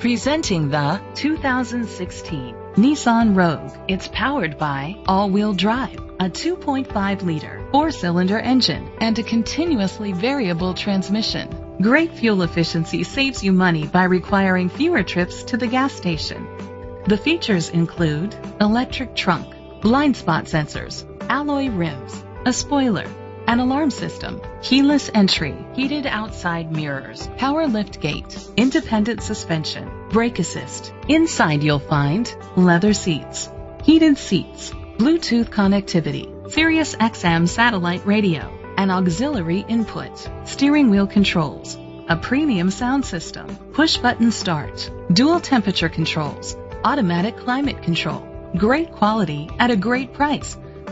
Presenting the 2016 Nissan Rogue. It's powered by all-wheel drive, a 2.5-liter four-cylinder engine, and a continuously variable transmission. Great fuel efficiency saves you money by requiring fewer trips to the gas station. The features include electric trunk, blind spot sensors, alloy rims, a spoiler, an alarm system, keyless entry, heated outside mirrors, power lift gate, independent suspension, brake assist. Inside you'll find leather seats, heated seats, Bluetooth connectivity, Sirius XM satellite radio, an auxiliary input, steering wheel controls, a premium sound system, push button start, dual temperature controls, automatic climate control. Great quality at a great price.